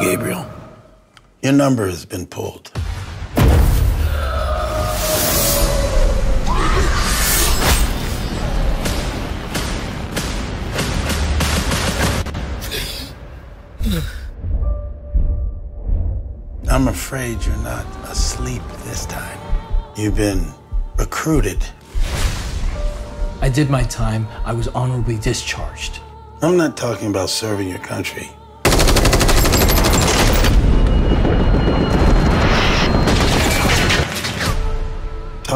Gabriel, your number has been pulled. I'm afraid you're not asleep this time. You've been recruited. I did my time. I was honorably discharged. I'm not talking about serving your country.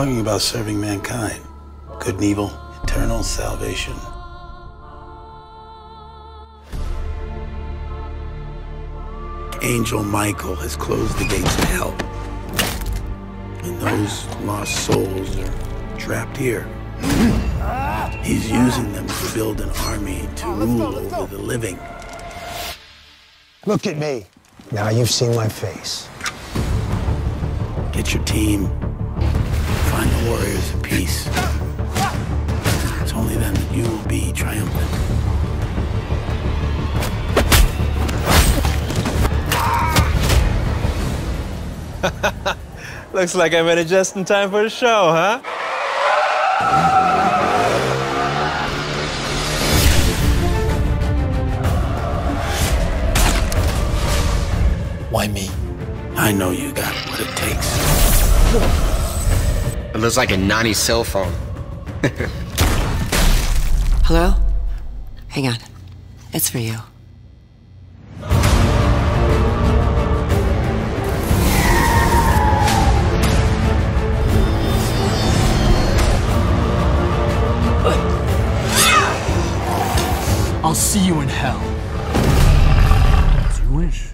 Talking about serving mankind. Good and evil, eternal salvation. Angel Michael has closed the gates of hell. And those lost souls are trapped here. He's using them to build an army to rule over the living. Look at me. Now you've seen my face. Get your team. Triumphant. Looks like I made it just in time for the show, huh? Why me? I know you got what it takes. It looks like a Nani cell phone. Hello? Hang on. It's for you. I'll see you in hell. As you wish.